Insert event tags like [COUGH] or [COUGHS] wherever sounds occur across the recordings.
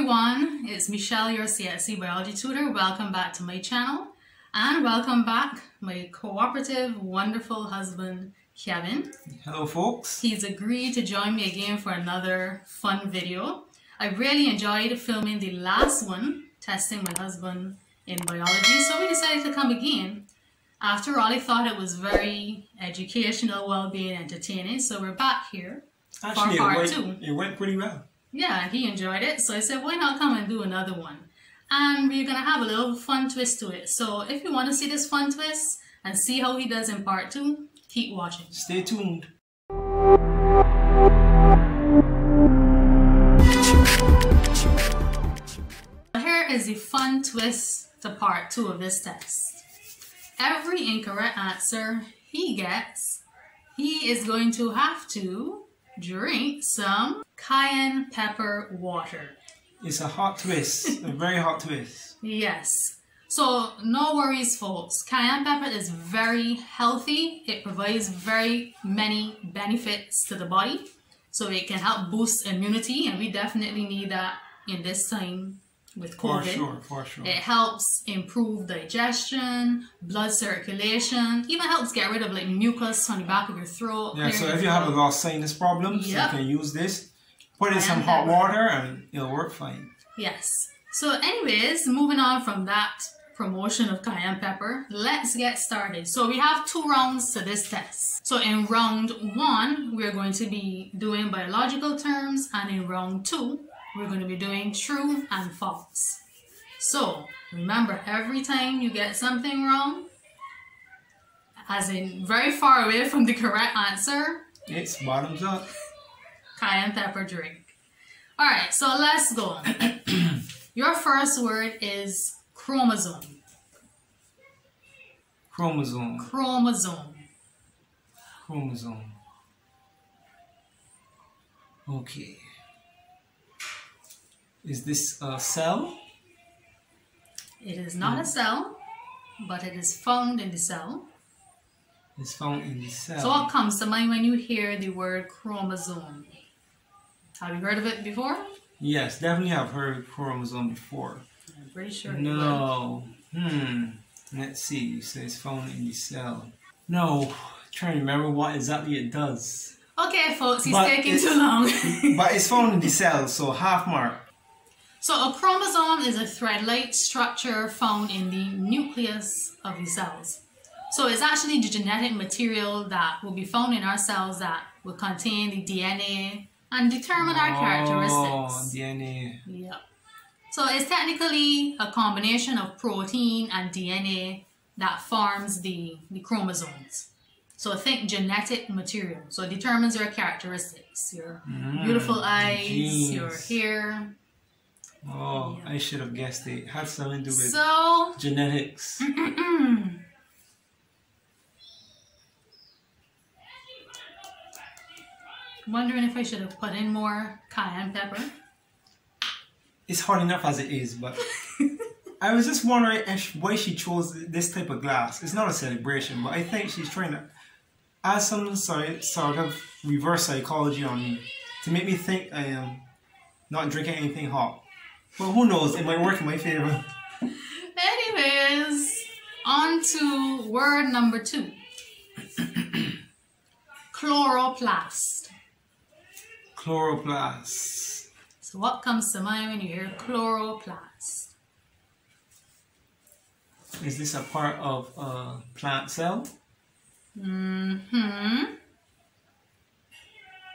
everyone, it's Michelle, your CXC biology tutor. Welcome back to my channel and welcome back my cooperative, wonderful husband, Kevin. Hello folks. He's agreed to join me again for another fun video. I really enjoyed filming the last one, testing my husband in biology, so we decided to come again. After all, I thought it was very educational, well-being, entertaining, so we're back here Actually, for it part went, two. it went pretty well. Yeah, he enjoyed it, so I said, why not come and do another one? And we're gonna have a little fun twist to it. So if you want to see this fun twist and see how he does in part two, keep watching. Stay tuned. Here is the fun twist to part two of this test. Every incorrect answer he gets, he is going to have to drink some cayenne pepper water. It's a hot twist, a [LAUGHS] very hot twist. Yes. So no worries folks. Cayenne pepper is very healthy. It provides very many benefits to the body. So it can help boost immunity and we definitely need that in this time with For COVID. sure, for sure. It helps improve digestion, blood circulation, even helps get rid of like mucus on the back of your throat. Yeah, so if you have a lot of sinus problems, Yep. you can use this. Put in some hot water and it'll work fine. Yes. So anyways, moving on from that promotion of cayenne pepper, let's get started. So we have two rounds to this test. So in round one, we're going to be doing biological terms and in round two, we're going to be doing true and false. So remember, every time you get something wrong, as in very far away from the correct answer, It's bottoms up. cayenne pepper drink. All right, so let's go. [CLEARS THROAT] Your first word is chromosome. Chromosome. Chromosome. Chromosome. Okay. Is this a cell? It is not a cell, but it is found in the cell. It's found in the cell. So what comes to mind when you hear the word chromosome? Have you heard of it before? yes, definitely have heard of chromosome before. I'm pretty sure. No. Hmm. Let's see. You say it's found in the cell. No. trying to remember what exactly it does. Okay, folks, he's But taking too long. [LAUGHS] But it's found in the [LAUGHS] cell, so half mark. So a chromosome is a thread-like structure found in the nucleus of the cells. So it's actually the genetic material that will be found in our cells that will contain the DNA and determine our Oh, characteristics. DNA. Yep. So it's technically a combination of protein and DNA that forms the, the chromosomes. So think genetic material. So it determines your characteristics, your Mm, beautiful eyes, your hair. Oh, Yeah. I should have guessed it. Had something to do with So genetics. wondering if I should have put in more cayenne pepper. It's hard enough as it is, but [LAUGHS] I was just wondering why she chose this type of glass. It's not a celebration, but I think she's trying to add some sort sort of reverse psychology on me to make me think I am not drinking anything hot. But who knows? It might work in my favor. Anyways, on to word number two. [CLEARS THROAT] Chloroplast. Chloroplast. So what comes to mind when you hear chloroplast? Is this a part of a plant cell? Mm-hmm.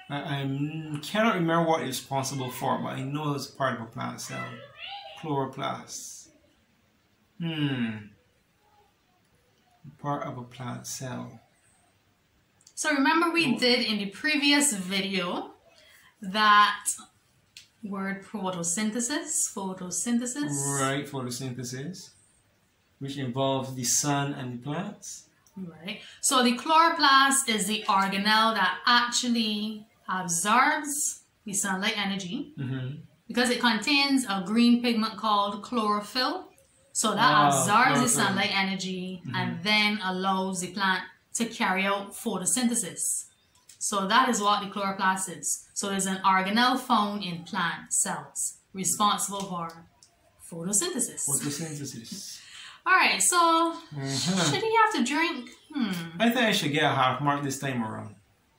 I, I cannot remember what it's responsible for, but I know it's part of a plant cell. Chloroplast. Hmm. Part of a plant cell. So remember we did in the previous video that word photosynthesis, photosynthesis. Right, photosynthesis, which involves the sun and the plants. Right. So the chloroplast is the organelle that actually absorbs the sunlight energy Mm-hmm. because it contains a green pigment called chlorophyll. So that Ah, absorbs the sunlight energy and then allows the plant to carry out photosynthesis. So that is what the chloroplast is. So it's an organelle found in plant cells. responsible for photosynthesis. Photosynthesis. [LAUGHS] All right, so Mhm. should he have to drink? Hmm. I think I should get a half mark this time around.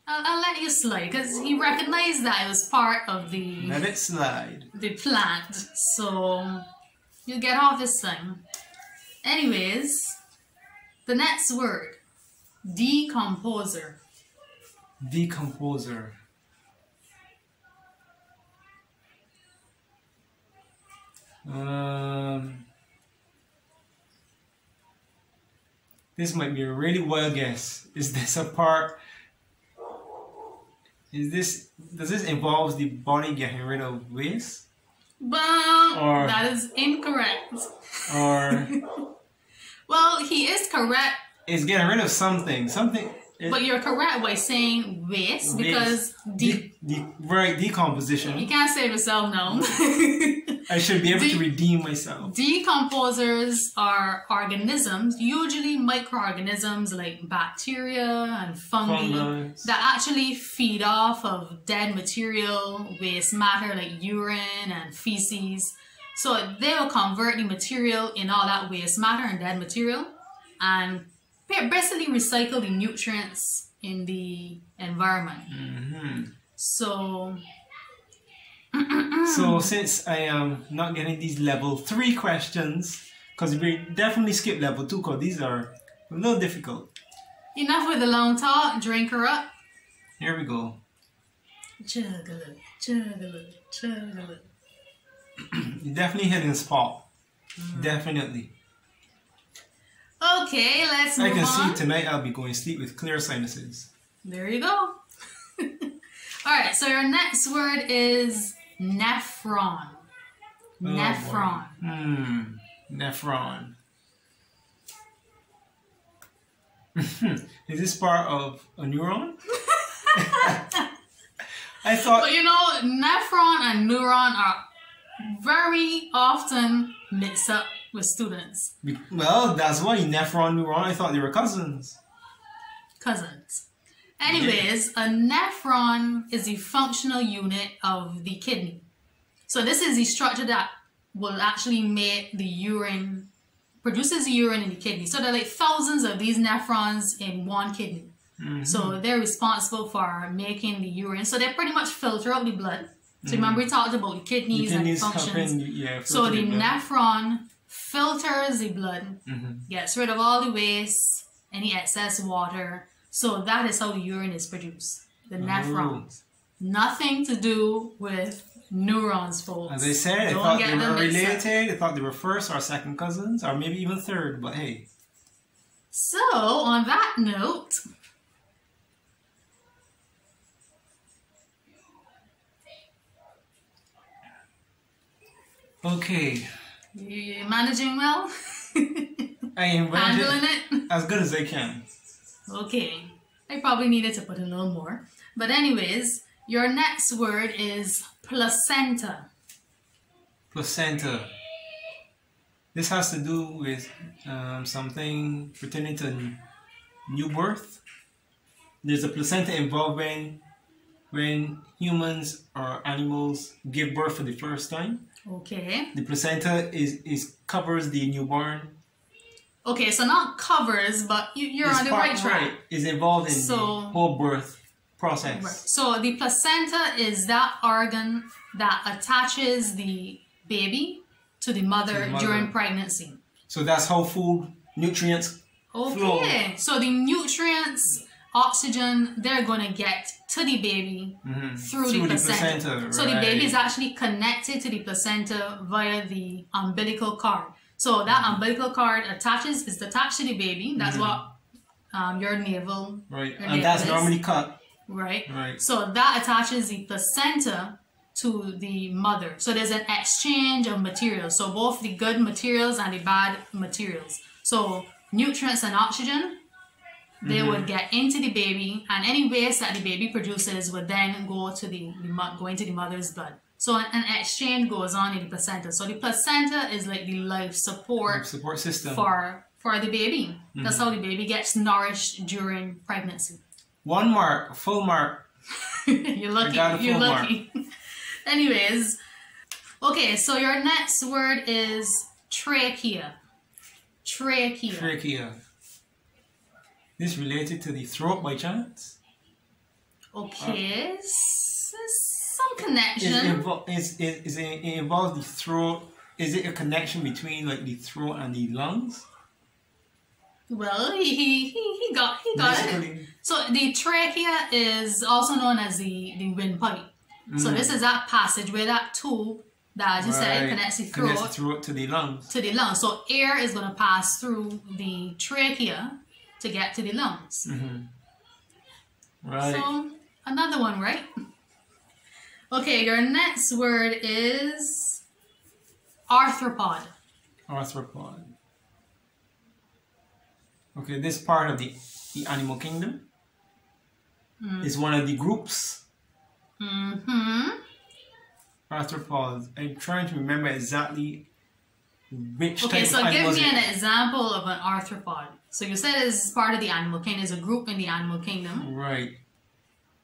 I'll, I'll let you slide because he recognized that it was part of the Let it slide. the plant. So you get off this thing. Anyways, the next word, decomposer. Decomposer. Um, this might be a really wild guess. Is this a part? Is this does this involve the body getting rid of waste, But Or- that is incorrect. or [LAUGHS] Well, he is correct, is getting rid of something? Something. It, but you're correct by saying waste Waste. because de- de- de- right decomposition. you can't save yourself now. [LAUGHS] I should be able to redeem myself. Decomposers are organisms, usually microorganisms like bacteria and fungi, Fungi. that actually feed off of dead material, waste matter like urine and feces. So they will convert the material in all that waste matter and dead material and basically recycle the nutrients in the environment. hmm So [CLEARS THROAT] So since I am not getting these level three questions, because we definitely skip level two, because these are a little difficult. enough with the long talk, drink her up. Here we go. Chug-a-look, chug-a-look. You [CLEARS THROAT] definitely hitting spot. Definitely. Okay, let's move I can on. see tonight I'll be going to sleep with clear sinuses. There you go. [LAUGHS] All right, so your next word is nephron. Oh, nephron. Hmm. Nephron. [LAUGHS] Is this part of a neuron? [LAUGHS] I thought But you know, nephron and neuron are very often mixed up with students, Well, that's why nephron neuron. I thought they were cousins. cousins. Anyways, a nephron is the functional unit of the kidney. So this is the structure that will actually make the urine, produces the urine in the kidney. So there are like thousands of these nephrons in one kidney. Mm-hmm. So they're responsible for making the urine. So they pretty much filter out the blood. So remember we talked about the The kidneys, kidneys and the functions. helping, yeah. So the blood. nephron filters the blood, Mhm. gets rid of all the waste, any excess water. So that is how the urine is produced. The nephrons. Nothing to do with neurons, folks. As I said, I thought they were related. I thought they were first or second cousins, or maybe even third. But hey, So on that note, okay, you managing well? I am Handling it? as good as I can. Okay. I probably needed to put in a little more. But anyways, your next word is placenta. Placenta. This has to do with um, something pertaining to new birth. There's a placenta involved when, when humans or animals give birth for the first time. Okay. The placenta is, is covers the newborn. Okay, so not covers, but you, you're It's on the right track. Right, Is involved in So- the whole birth process. Right. So the placenta is that organ that attaches the baby to the mother, To the mother. during pregnancy. So that's how food nutrients. Flow. Okay. So the nutrients, oxygen, they're gonna get to the baby mhm, through, the, placenta. so the baby is actually connected to the placenta via the umbilical cord. So that Mm-hmm. umbilical cord attaches is attached to the baby. That's what um, your navel, right, your and that's is, normally cut. right? Right. So that attaches the placenta to the mother. So there's an exchange of materials. So both the good materials and the bad materials. So nutrients and oxygen, they Mm-hmm. would get into the baby, and any waste that the baby produces would then go to the, the go into the mother's blood. So an, an exchange goes on in the placenta. So the placenta is like the life support Support system. for for the baby. That's Mm-hmm. how the baby gets nourished during pregnancy. One mark, full mark. [LAUGHS] you're lucky. You're lucky. [LAUGHS] Anyways, Okay, so your next word is trachea. Trachea. Trachea. This related to the throat by chance? Okay, s- some Is connection. it, invo- is, is, is it, it involves the throat? Is it a connection between like the throat and the lungs? Well, he he he, he got he got it. So the trachea is also known as the, the windpipe. So this is that passage where that tube that, you said, Mm. connects the connects the throat to the lungs. to the lungs. So air is going to pass through the trachea to get to the lungs. Right. So another one, right? Okay, your next word is arthropod. Arthropod. Okay, this part of the, the animal kingdom is one of the groups. Mm-hmm. Arthropods. I'm trying to remember exactly which Okay, type so of give animals me an example of an arthropod. So you said it's part of the animal kingdom, it's a group in the animal kingdom. Right.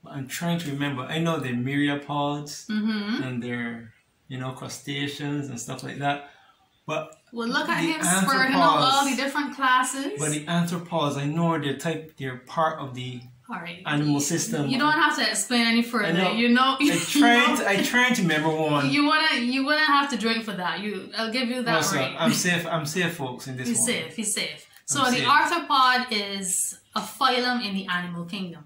I'm trying to remember. I know they're myriapods Mm-hmm. and they're, you know, crustaceans and stuff like that. But Well, look at him spurting out all the different classes. but the anthropods, I know they're type they're part of the all right. animal system. You don't have to explain any further. know. You know. I [LAUGHS] tried to, I tried to remember one. You wanna you wouldn't have to drink for that. You I'll give you that right. I'm [LAUGHS] safe I'm safe folks in this He's one. safe. He's safe. So the arthropod is a phylum in the animal kingdom.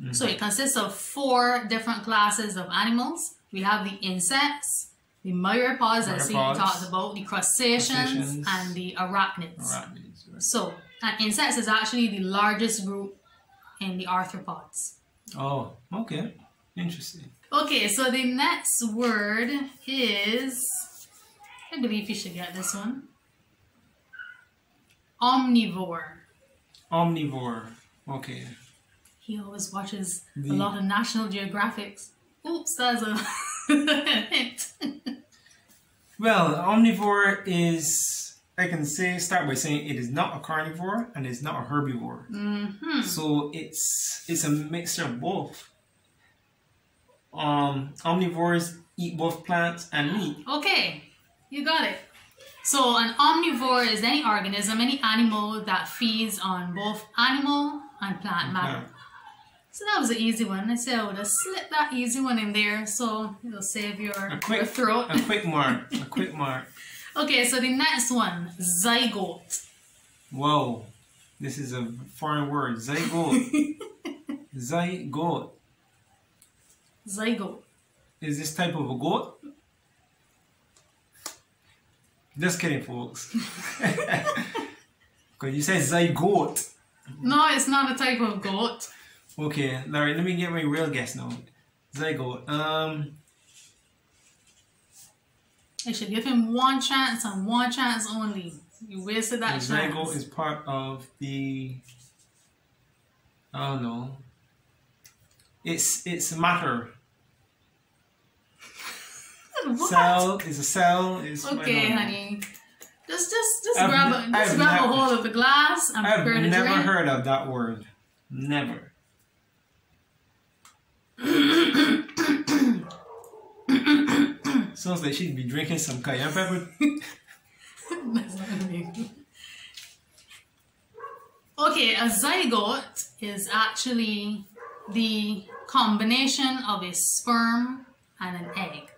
Mm-hmm. So it consists of four different classes of animals. We have the insects, the myriapods, as we talked about, the crustaceans, Crustaceans. and the arachnids. Arachnids, right. So, and insects is actually the largest group in the arthropods. Oh, okay. Interesting. Okay, so the next word is, I believe you should get this one. Omnivore. Omnivore. Okay. He always watches The- a lot of National Geographics. Oops, that's a [LAUGHS] hint. Well, omnivore is I can say start by saying it is not a carnivore and it's not a herbivore. Mm-hmm. So it's it's a mixture of both. Um, omnivores eat both plants and meat. Okay, you got it. So an omnivore is any organism, any animal that feeds on both animal and plant matter. So that was an easy one. I said I would have slipped that easy one in there so it'll save your, A your quick throat. a quick [LAUGHS] mark. A quick mark. Okay, so the next one, zygote. Whoa. This is a foreign word. Zygote. [LAUGHS] Zygote. Zygote. Is this type of a goat? Just kidding, folks. [LAUGHS] Because you said zygote. No, it's not a type of goat. Okay, Larry, let me get my real guess now. Zygote. Um, I should give him one chance and one chance only. You wasted the that zygote is part of the. I don't know. It's it's matter. What? Cell is a cell. Is Okay, honey. Just just just I've grab a just I've grab a hold of the glass and I've prepare to never heard of that word. Never. Sounds like she'd be drinking some cayenne pepper. [LAUGHS] That's not gonna be. Okay, a zygote is actually the combination of a sperm and an egg.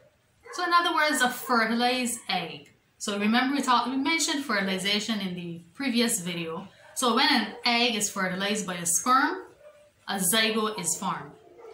So in other words, a fertilized egg. So remember we talked we mentioned fertilization in the previous video. So when an egg is fertilized by a sperm, a zygote is formed.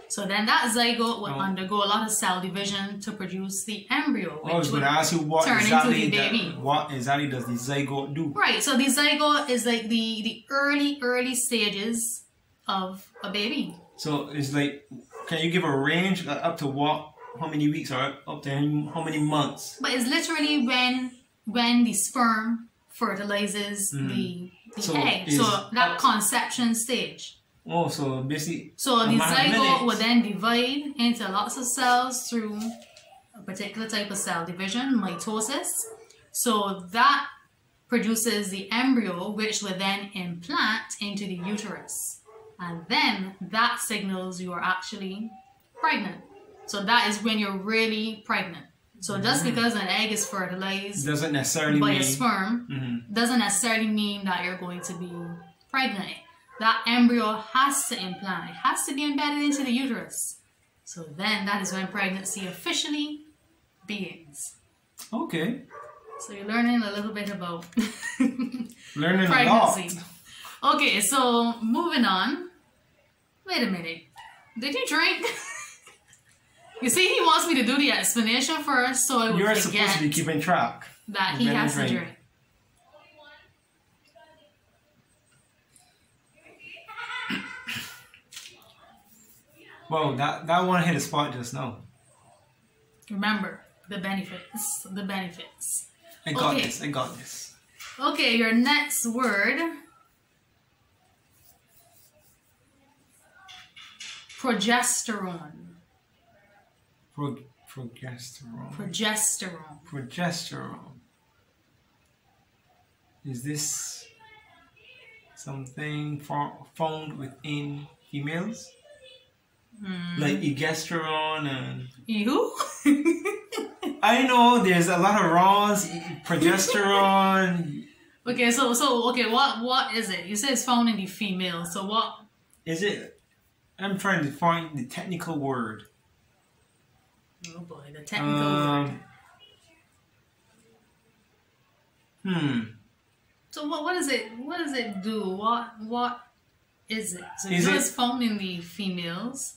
So then that zygote will Oh. undergo a lot of cell division to produce the embryo. I was which going to would ask you what turn into exactly the what exactly does the zygote do? Right, so the zygote is like the the early early stages of a baby. So it's like, can you give a range uh, up to what? How many weeks or up to how many months? But it's literally when when the sperm fertilizes mm. the, the So egg. So that conception stage. Oh, so basically, So the zygote will then divide into lots of cells through a particular type of cell division, mitosis. So that produces the embryo, which will then implant into the uterus. And then that signals you are actually pregnant. So that is when you're really pregnant. So just because an egg is fertilized Doesn't necessarily by mean. a sperm Mhm. doesn't necessarily mean that you're going to be pregnant. That embryo has to implant. It has to be embedded into the uterus. So then that is when pregnancy officially begins. Okay. So you're learning a little bit about [LAUGHS] Learning a lot. pregnancy. Okay, so moving on. Wait a minute. Did you drink? [LAUGHS] you see, he wants me to do the explanation first, so I would You're supposed to be keeping track. that he has to drink. Well, that, that one hit a spot just now. Remember the benefits. The benefits. I got Okay. this. I got this. Okay, your next word. Progesterone. Pro, progesterone. Progesterone. Progesterone. Is this something fo- found within females? Hmm. Like egesterone and You? [LAUGHS] I know there's a lot of e- Progesterone. [LAUGHS] okay, so so okay, what what is it? You said it's found in the female. So what? Is it? I'm trying to find the technical word. Oh boy, the technical word. Um, hmm. So what what does it what does it do? What what is it? So Is it's found in the females.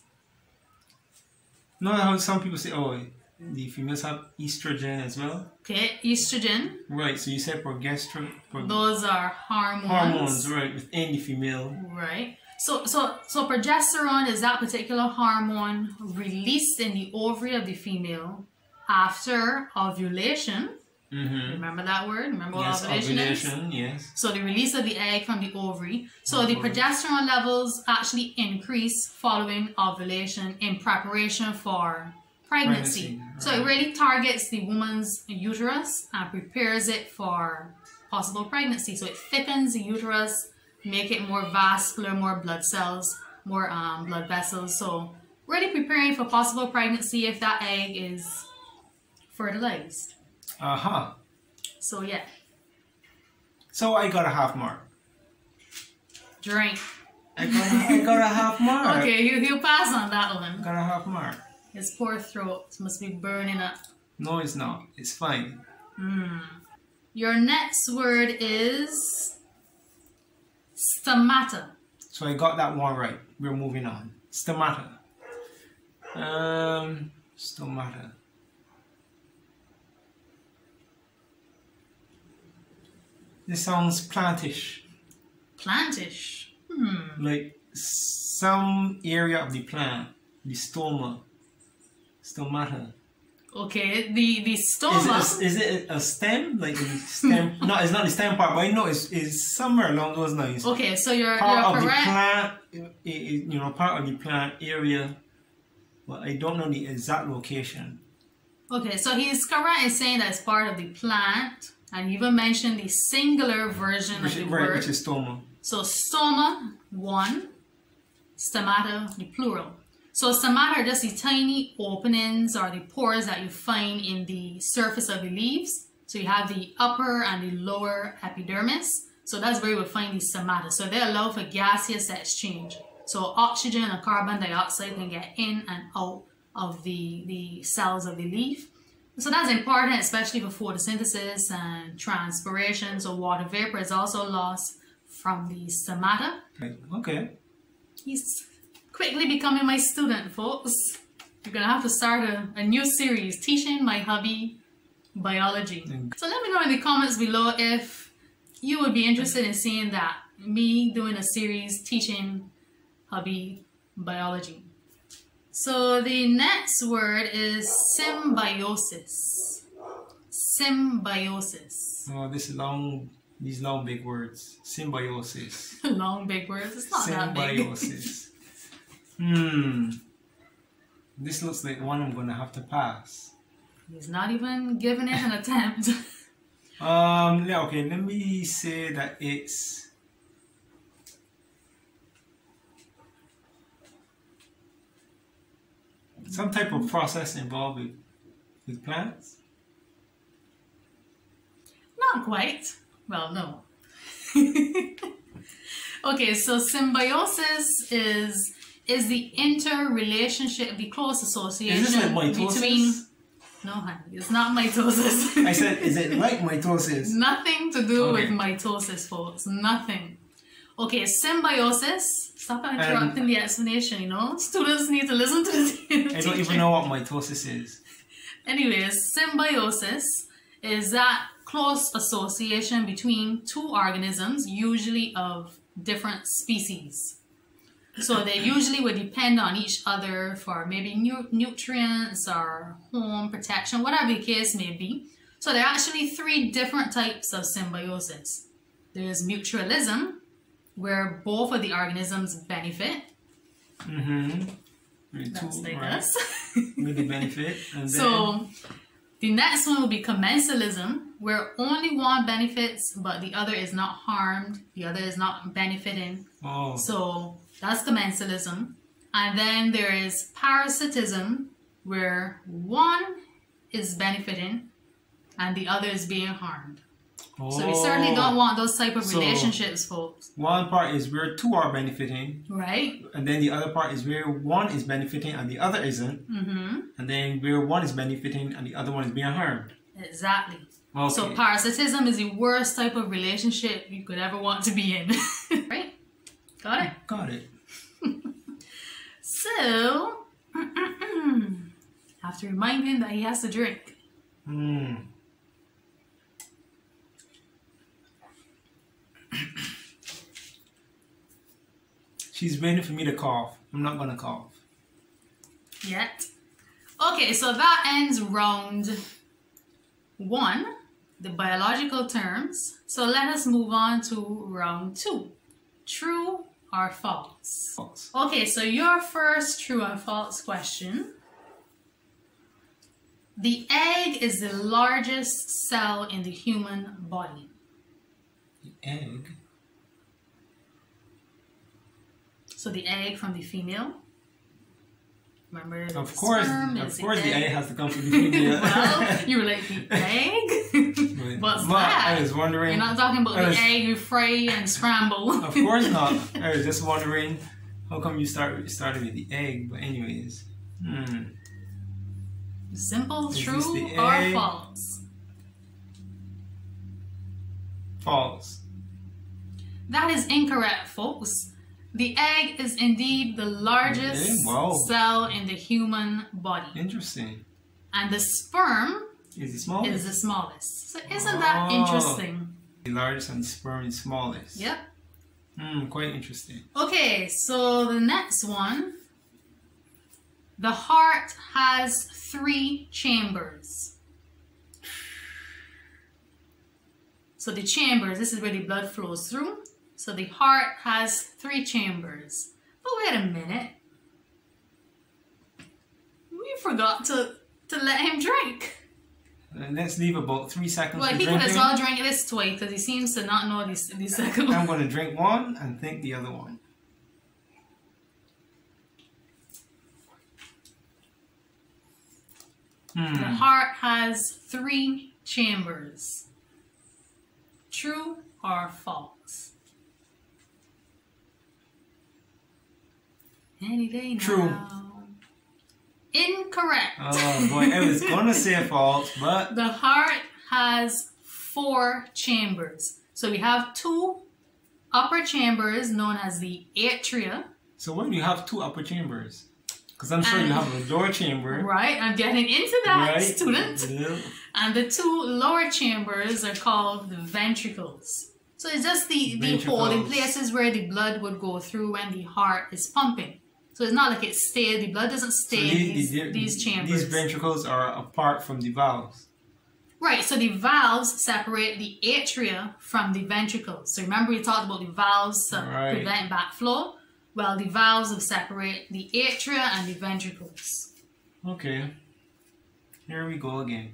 No, how some people say, oh, the females have estrogen as well? Okay, estrogen. Right, so you said progesterone. Pro- Those are hormones. hormones, right, within the female. Right. So so so progesterone is that particular hormone released in the ovary of the female after ovulation. Mm-hmm. Remember that word? Remember what Yes, ovulation, is? ovulation, yes. So the release of the egg from the ovary. So the Mhm. progesterone levels actually increase following ovulation in preparation for pregnancy. Pregnancy, So it really targets the woman's uterus and prepares it for possible pregnancy. So it thickens the uterus, make it more vascular, more blood cells, more um, blood vessels. So really preparing for possible pregnancy if that egg is fertilized. Uh-huh. So yeah, So I got a half mark. drink. I got a, I got a half [LAUGHS] mark. Okay, you he'll pass on that one. got a half mark. His poor throat must be burning up. No, it's not. It's fine. Your next word is stomata. So I got that one right. We're moving on. Stomata. Um, stomata. This sounds plantish. Plantish. Hmm. Like some area of the plant. The stoma. Stomata. Okay, the the Is stoma. it, a, is it a stem? Like stem? [LAUGHS] no, it's not the stem part, but I know it's, it's somewhere along those lines. okay, so you're part you're of the plant, you know, part of the plant area, but I don't know the exact location. Okay, so he's correct in saying that it's part of the plant, and you even mentioned the singular version Which, of the right, word. which is stoma. So stoma, one, stomata, the plural. So stomata are just the tiny openings or the pores that you find in the surface of the leaves. So you have the upper and the lower epidermis. So that's where you will find the stomata. So they allow for gaseous exchange. So oxygen and carbon dioxide can get in and out of the, the cells of the leaf. So that's important, especially for photosynthesis and transpiration. So water vapor is also lost from the stomata. Okay. He's quickly becoming my student, folks. You're gonna have to start a, a new series teaching my hobby biology. Mm. So let me know in the comments below if you would be interested in seeing that me doing a series teaching hobby biology. So the next word is symbiosis. Symbiosis. Oh, this long, these long big words. Symbiosis. [LAUGHS] Long big words. It's not that big. Symbiosis. Hmm. This looks like one I'm gonna have to pass. He's not even giving it an attempt. [LAUGHS] Um. Yeah. Okay. Let me say that it's. Some type of process involved with with plants? Not quite. Well, no. [LAUGHS] okay, so symbiosis is is the interrelationship, the close association Is this like mitosis? between. No, honey, it's not mitosis. I said, is it like mitosis? [LAUGHS] Nothing to do Okay. with mitosis, folks. Nothing. Okay, symbiosis. Stop interrupting um, the explanation, you know? Students need to listen to the [LAUGHS] I don't even know what mitosis is. Anyways, symbiosis is that close association between two organisms, usually of different species. So they usually would depend on each other for maybe nu- nutrients or home protection, whatever the case may be. So there are actually three different types of symbiosis. There's mutualism, where both of the organisms benefit. Mm-hmm. That's like right. us. [LAUGHS] Really benefit. And then, So the next one will be commensalism, where only one benefits but the other is not harmed, the other is not benefiting. oh, So that's commensalism. And then there is parasitism, where one is benefiting and the other is being harmed. So we certainly Oh. don't want those type of So- relationships, folks. One part is where two are benefiting, Right? and then the other part is where one is benefiting and the other isn't, Mm-hmm. and then where one is benefiting and the other one is being harmed. Exactly. Okay. So parasitism is the worst type of relationship you could ever want to be in. [LAUGHS] right? Got it? Got it. [LAUGHS] So [CLEARS THROAT] have to remind him that he has to drink. Hmm. [CLEARS THROAT] She's waiting for me to cough. I'm not gonna cough. Yet. Okay, so that ends round one, the biological terms. So let us move on to round two. True or false? False. Okay, so your first true and false question. The egg is the largest cell in the human body. The egg. So the egg from the female. Remember, Of course, of course, the egg. egg has to come from the female. [LAUGHS] well, you were like the [LAUGHS] egg. What's but that? I was wondering. You're not talking about I the was- egg you fry and scramble. Of course not. [LAUGHS] I was just wondering how come you start started with the egg. But anyways, hmm. Simple, Is true, or egg? false? false. That is incorrect, folks. The egg is indeed the largest Okay, wow. cell in the human body, Interesting. and the sperm Is it small? is the smallest. So, isn't that Oh. interesting? the largest and the sperm is smallest. Yep. Hmm, quite interesting. Okay, so the next one. The heart has three chambers. So the chambers, this is where the blood flows through. So the heart has three chambers. But wait a minute. We forgot to to let him drink. Let's leave about three seconds Well, he could drinking. as well drink this twice because he seems to not know the, the second one. [LAUGHS] I'm going to drink one and think the other one. The Hmm. heart has three chambers. True or false? Any day now. True. Incorrect. Oh boy, I was gonna say false, but [LAUGHS] the heart has four chambers. So we have two upper chambers known as the atria. so when you have two upper chambers, because I'm sure you have a lower chamber, Right, I'm getting into that, right? student. Yeah. And the two lower chambers are called the ventricles. So it's just the, the Ventricles. places where the blood would go through when the heart is pumping. So it's not like it stays, the blood doesn't So stay in these, the- these chambers. These ventricles are apart from the valves. right, so the valves separate the atria from the ventricles. So remember we talked about the valves to Right. prevent backflow? Well, the valves will separate the atria and the ventricles. Okay. Here we go again.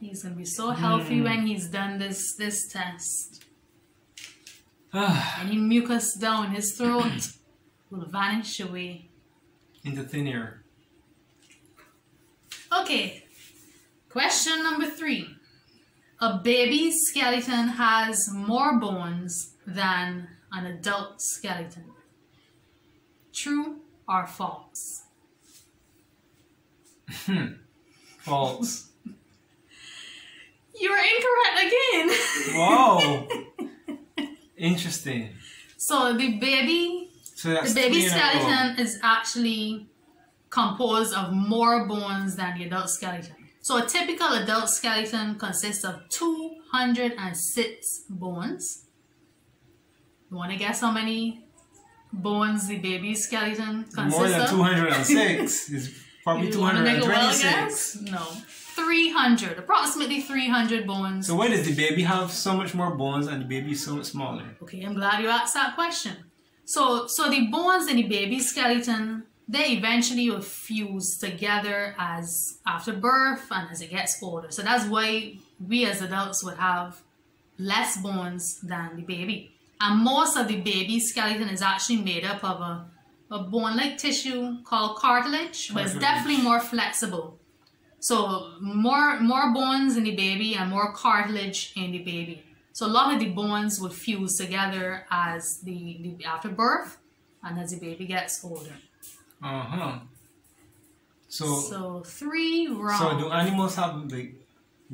He's gonna be so healthy Hmm. when he's done this this test. Ah, Any mucus down his throat [CLEARS THROAT] will vanish away. Into thin air. Okay. Question number three. A baby skeleton has more bones than an adult skeleton. True or false? False. [LAUGHS] You're incorrect again. [LAUGHS] Whoa. Interesting. so the baby So the baby skeleton is actually composed of more bones than the adult skeleton. So a typical adult skeleton consists of 206 bones. You want to guess how many bones the baby skeleton consists of? More than 206 is probably You wanna make a wild 226. guess? No. 300. Approximately 300 bones. So why does the baby have so much more bones and the baby is so much smaller? Okay, I'm glad you asked that question. So, so the bones in the baby skeleton, they eventually will fuse together as after birth and as it gets older. So that's why we as adults would have less bones than the baby. And most of the baby skeleton is actually made up of a, a bone-like tissue called cartilage, but it's definitely more flexible. So more more bones in the baby and more cartilage in the baby. So a lot of the bones would fuse together as the, the after birth and as the baby gets older. Uh huh. So, so, three wrong. So do animals have the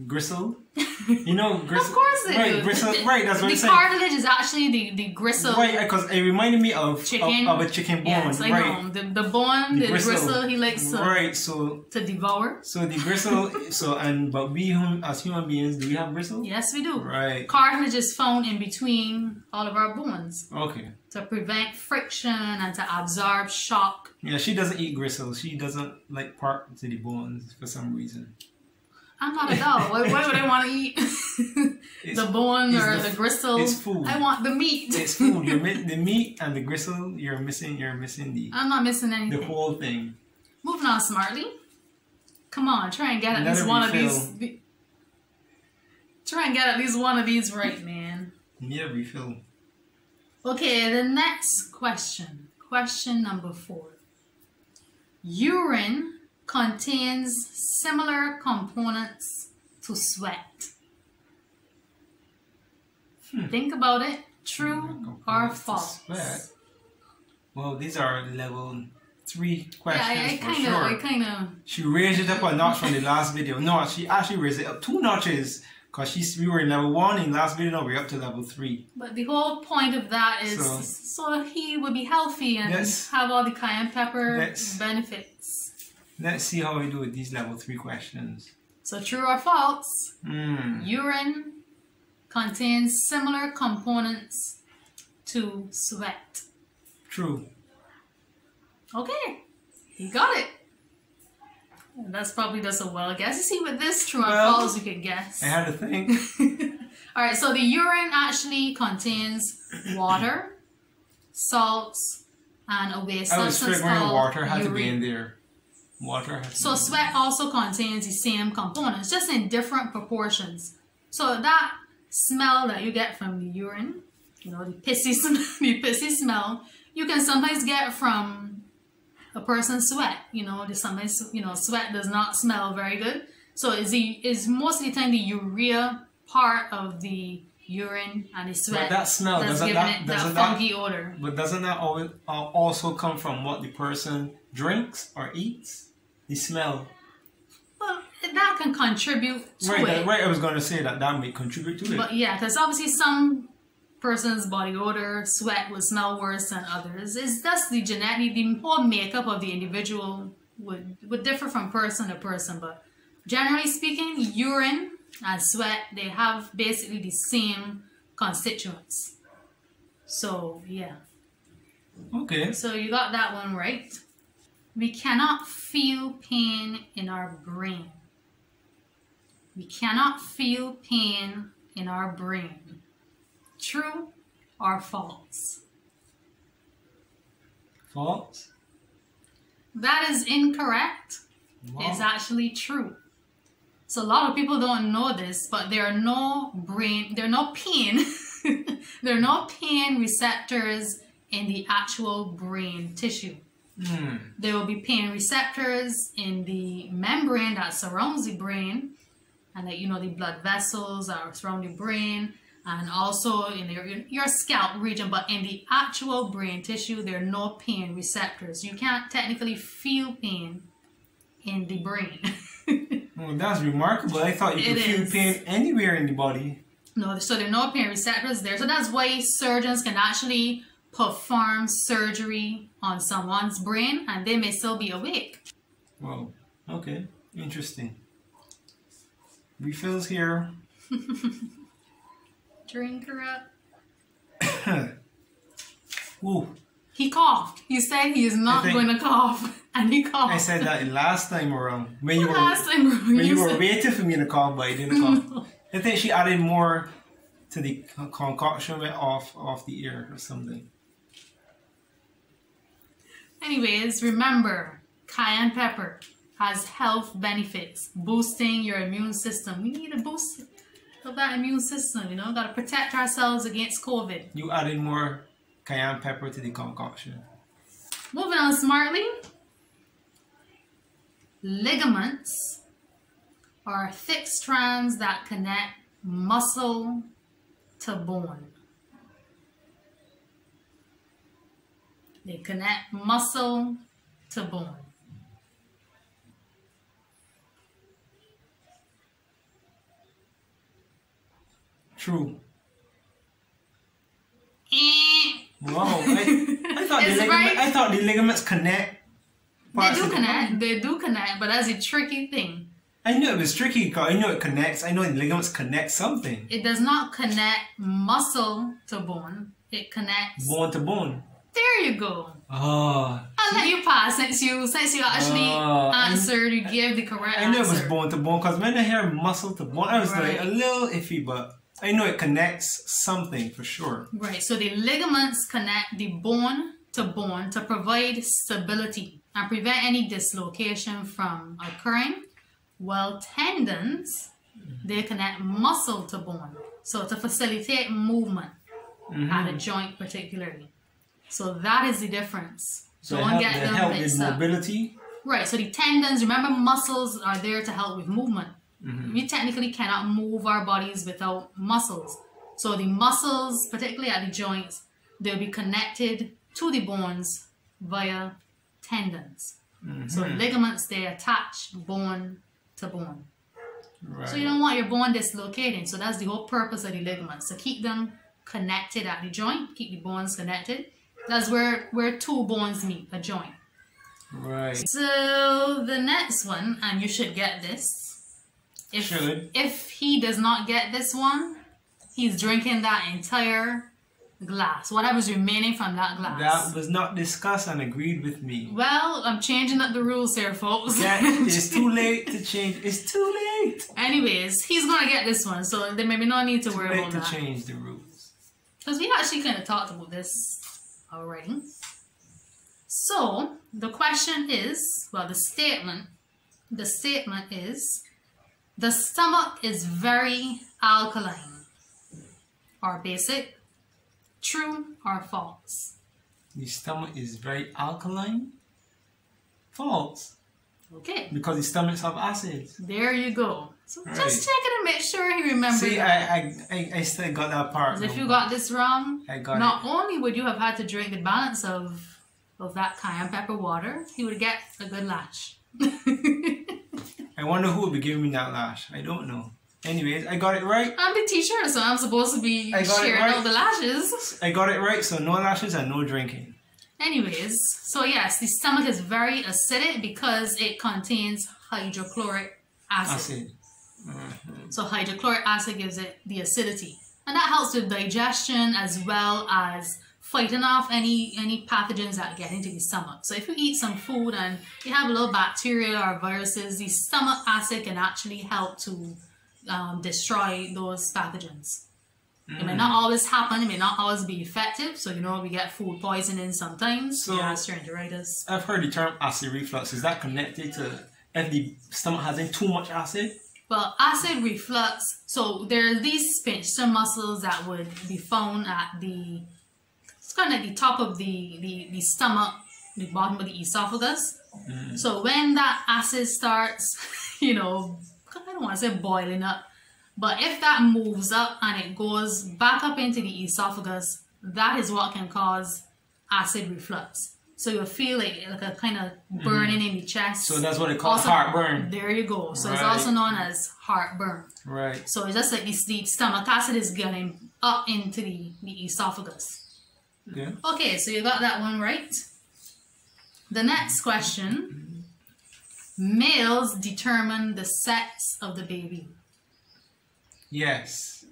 gristle? [LAUGHS] You know, gristle. of course they right. Gristle, [LAUGHS] right, that's what the I'm saying. cartilage is actually the, the gristle. Right, because it reminded me of, Chicken. of of a chicken bone. Yes, I right. The, the bone, the, gristle, he likes to, Right, so to devour. so the gristle, [LAUGHS] so and but we hum, as human beings, do we have gristle? Yes, we do. Right. Cartilage is found in between all of our bones Okay. to prevent friction and to absorb shock. Yeah, she doesn't eat gristle. She doesn't like part to the bones for some reason. I'm not a dog. Why, why would I want to eat [LAUGHS] the bone or the- the, gristle? it's food. I want the meat. it's food. You're [LAUGHS] mi- the meat and the gristle. You're missing. You're missing the I'm not missing anything. the whole thing. Moving on smartly. Come on, try and get at least one of these. the- Try and get at least one of these right, man. Need a refill. Okay, the next question. Question number four. Urine contains similar components to sweat. Hmm. Think about it. True or false? Well, these are level three Yeah, questions I, I for kind of, sure. I kind of. She raised it up a notch from the last video. No, she actually raised it up two notches because she's we were in level one in last video. Now we're up to level three. But the whole point of that is So- so, he would be healthy and Yes. have all the cayenne pepper benefits. Let's see how we do with these level three questions. So true or false? Hmm. Urine contains similar components to sweat. True. Okay, you got it. That's probably just a well guess. You see, with this true or false, you can guess. I had to think. [LAUGHS] All right, so the urine actually contains water, salts, and a waste I substance called water had to be in there. Water So sweat also contains the same components, just in different proportions. So that smell that you get from the urine, you know, the pissy, [LAUGHS] sm- the pissy smell, you can sometimes get from a person's sweat. You know, the sometimes you know sweat does not smell very good. So is the is most of the time the urea part of the urine and the sweat But that smell, that's doesn't giving that- it doesn't that- funky odor. But doesn't that always, uh, also come from what the person drinks or eats? The smell. Well, that can contribute to Right, it. right. I was going to say that that may contribute to it. But yeah, because obviously some person's body odor, sweat will smell worse than others. It's that's the genetic, the whole makeup of the individual would would differ from person to person. But generally speaking, urine and sweat they have basically the same constituents. So yeah, okay. so you got that one right. We cannot feel pain in our brain. We cannot feel pain in our brain. True or false? False. That is incorrect. Wow. It's actually true. So a lot of people don't know this, but there are no brain, there are no pain, [LAUGHS] there are no pain receptors in the actual brain tissue. Hmm. There will be pain receptors in the membrane that surrounds the brain, and that you know the blood vessels are surround the brain, and also in your your scalp region. But in the actual brain tissue, there are no pain receptors. You can't technically feel pain in the brain. Well, [LAUGHS] that's remarkable. I thought you could It feel is. pain anywhere in the body. No, so there are no pain receptors there. So that's why surgeons can actually perform surgery on someone's brain and they may still be awake. Wow. Okay. Interesting. Refills here. [LAUGHS] Drink her up. [COUGHS] Ooh. He coughed. He said he is not think- going to cough. [LAUGHS] And he coughed. I said that last time around [LAUGHS] when you were time we when you were waiting for me to cough, but I didn't cough. I think she added more to the concoction went off off the ear or something. Anyways, remember, cayenne pepper has health benefits, boosting your immune system. We need a boost of that immune system, you know, gotta protect ourselves against COVID. You added more cayenne pepper to the concoction. Moving on smartly. Ligaments are thick strands that connect muscle to bone. They connect muscle to bone. True. Eh. Wow. I, I thought [LAUGHS] the ligament, right. I thought the ligaments connect. They do the connect. They do connect, but that's a tricky thing. I knew it was tricky. 'cause I know it connects. I know the ligaments connect something. It does not connect muscle to bone. It connects. Bone to bone. There you go. Oh. I'll let you pass since you since you actually Oh, answered. You gave the correct answer. I knew it was bone to bone because when I hear muscle to bone, I was like a little iffy, but I know it connects something for sure. Right. So the ligaments connect the bone to bone to provide stability and prevent any dislocation from occurring. While tendons, they connect muscle to bone, so to facilitate movement Mm-hmm. at a joint particularly. So that is the difference. So Don't help, get them help with mobility. Right, so the tendons, remember muscles are there to help with movement. Mm-hmm. We technically cannot move our bodies without muscles. So the muscles, particularly at the joints, they'll be connected to the bones via tendons. So mm-hmm. ligaments, they attach bone to bone. Right. So you don't want your bone dislocating. So that's the whole purpose of the ligaments, to keep them connected at the joint, keep the bones connected. That's where, where two bones meet, a joint. right. So the next one, and you should get this. If Should. if he does not get this one, he's drinking that entire glass, whatever's remaining from that glass. That was not discussed and agreed with me. well, I'm changing up the rules here, folks. That [LAUGHS] it's too late to change. It's too late. Anyways, he's gonna get this one, so there may be no need to Too worry about to that. change the rules. Because we actually kind of talked about this already. So the question is, well, the statement, the statement is, the stomach is very alkaline, or basic, true or false. The stomach is very alkaline. False. Okay, Because the stomachs have acids. there you go. So just check it and make sure he remembers. See. I, I, I, I still got that part. if you got this wrong, I got not only would you have had to drink the balance of of that cayenne pepper water, he would get a good lash. [LAUGHS] I wonder who will be giving me that lash. I don't know. Anyways, I got it right. I'm the teacher, so I'm supposed to be it sharing right. all the lashes. I got it right, so no lashes and no drinking. Anyways, so yes, the stomach is very acidic because it contains hydrochloric acid. Acid. So hydrochloric acid gives it the acidity. And that helps with digestion as well as fighting off any any pathogens that get into the stomach. So if you eat some food and you have a little bacteria or viruses, the stomach acid can actually help to um, destroy those pathogens. It may not always happen, it may not always be effective. So you know we get food poisoning sometimes, So- gastroenteritis. I've heard the term acid reflux. Is that connected to if the stomach has in too much acid? Well, acid reflux. So there are these sphincter muscles that would be found at the it's kind of the top of the, the the stomach the bottom of the esophagus. Mm-hmm. So when that acid starts, [LAUGHS] you know, I don't want to say boiling up, but if that moves up and it goes back up into the esophagus, that is what can cause acid reflux. So you'll feel it like a kind of mm-hmm. burning in the chest. So that's what they call Also- heartburn. There you go. So it's also known as heartburn. Right. So it's just like this, the stomach acid is getting up into the, the esophagus. Yeah. Okay, so you got that one right. The next question Males determine the sex of the baby. Yes.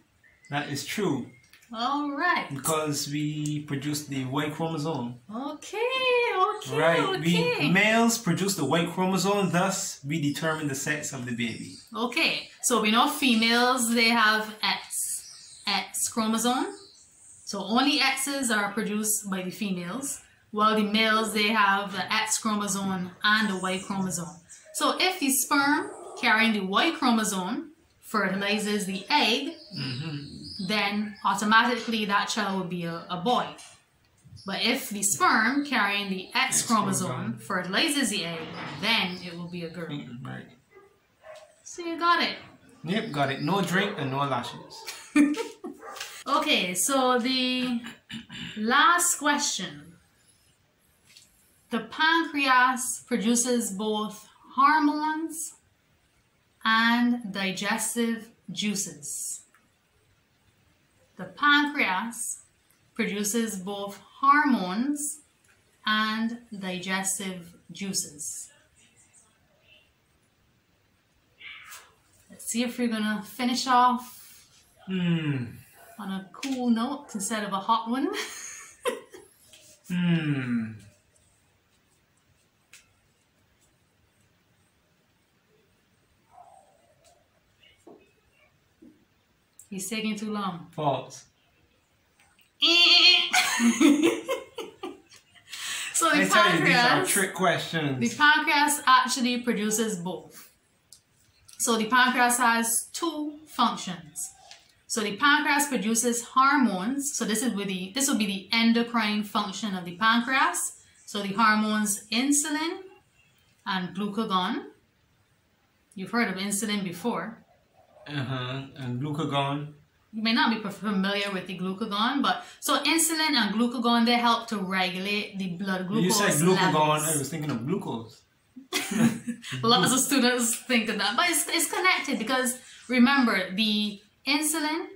That is true. All right. Because we produce the Y chromosome. Okay, okay, Right. okay. We males produce the Y chromosome, thus we determine the sex of the baby. Okay, so we know females they have X X chromosome. So only X's are produced by the females, while the males they have the X chromosome and the Y chromosome. So if the sperm carrying the Y chromosome fertilizes the egg, mm-hmm. then automatically that child will be a, a boy. But if the sperm carrying the X X chromosome chromosome. fertilizes the egg, then it will be a girl. Mm, Right. So you got it. Yep, got it. No drink and no lashes. [LAUGHS] Okay, so the last question. The pancreas produces both hormones and digestive juices. The pancreas produces both hormones and digestive juices. Let's see if we're gonna finish off Hmm. on a cool note instead of a hot one. [LAUGHS] Hmm. He's taking too long. False. [LAUGHS] so the I tell you, these are pancreas, trick questions. the pancreas actually produces both. So the pancreas has two functions. So the pancreas produces hormones. So this is with the this will be the endocrine function of the pancreas. So the hormones insulin and glucagon. You've heard of insulin before. Uh-huh. And glucagon. You may not be familiar with the glucagon, but so insulin and glucagon they help to regulate the blood When you said glucagon, I was thinking of glucose. [LAUGHS] Lots of students think of that, but it's, it's connected because remember the insulin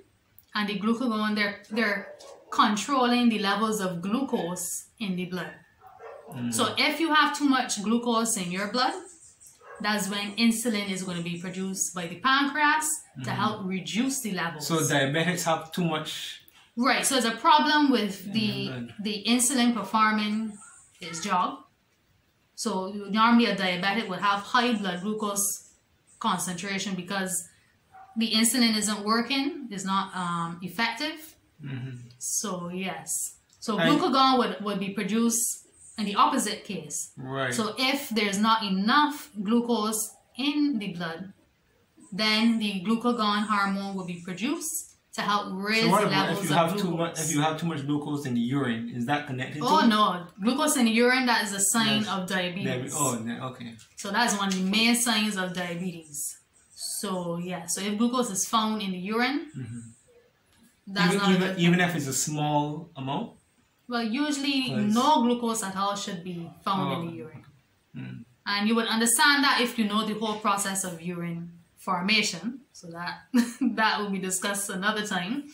and the glucagon they're they're controlling the levels of glucose in the blood. Mm. So if you have too much glucose in your blood, that's when insulin is going to be produced by the pancreas to help reduce the levels. So diabetics have too much. Right. So there's a problem with the the insulin performing its job. So normally a diabetic would have high blood glucose concentration because the insulin isn't working, it's not um, effective. So yes. So I- glucagon would, would be produced in the opposite case. Right. So if there's not enough glucose in the blood, then the glucagon hormone will be produced to help raise So what the about levels if you of have glucose. too much? If you have too much glucose in the urine, is that connected? oh to no, glucose in the urine that is a sign That's- of diabetes. Diabe- oh, okay. So that's one of the main signs of diabetes. So yeah, so if glucose is found in the urine, mm-hmm. that's Even not even, even if it's a small amount. Well, usually no glucose at all should be found in Oh. the urine. Hmm. And you would understand that if you know the whole process of urine formation. So that [LAUGHS] that will be discussed another time.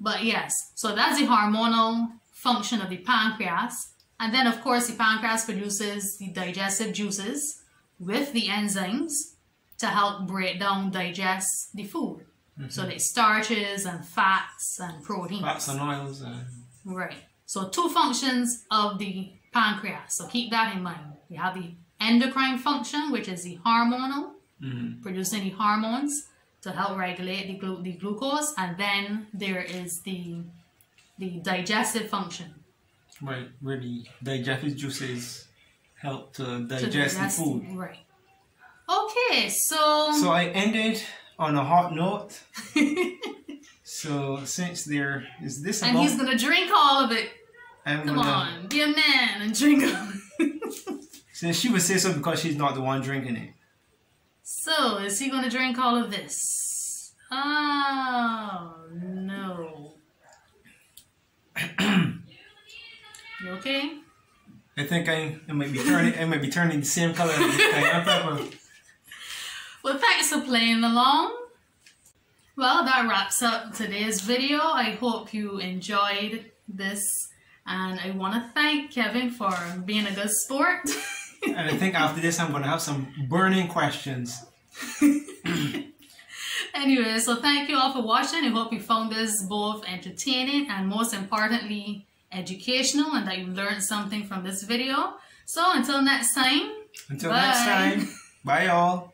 But yes, so that's the hormonal function of the pancreas. And then of course the pancreas produces the digestive juices with the enzymes to help break down, digest the food. So mm-hmm. the starches and fats and proteins. Fats and oils. And, Right. So two functions of the pancreas. So keep that in mind. We have the endocrine function, which is the hormonal, Mhm. producing the hormones to help regulate the, glu- the glucose, and then there is the the digestive function right. Where the digestive juices help to to digest the food. Right. Okay, so, So I ended on a hot note. [LAUGHS] so since there is this and he's gonna drink all of it. I'm Come gonna on, be a man and drink all. Since she would say so because she's not the one drinking it. So, is he going to drink all of this? Oh, no. you okay? I think I, I might be turning I might be turning the same color as the cayenne pepper. Well, thanks for playing along. Well, that wraps up today's video. I hope you enjoyed this and I want to thank Kevin for being a good sport. [LAUGHS] and I think after this I'm going to have some burning questions. [LAUGHS] anyway, so thank you all for watching. I hope you found this both entertaining and most importantly educational and that you learned something from this video. So until next time. Until bye. next time. Bye all.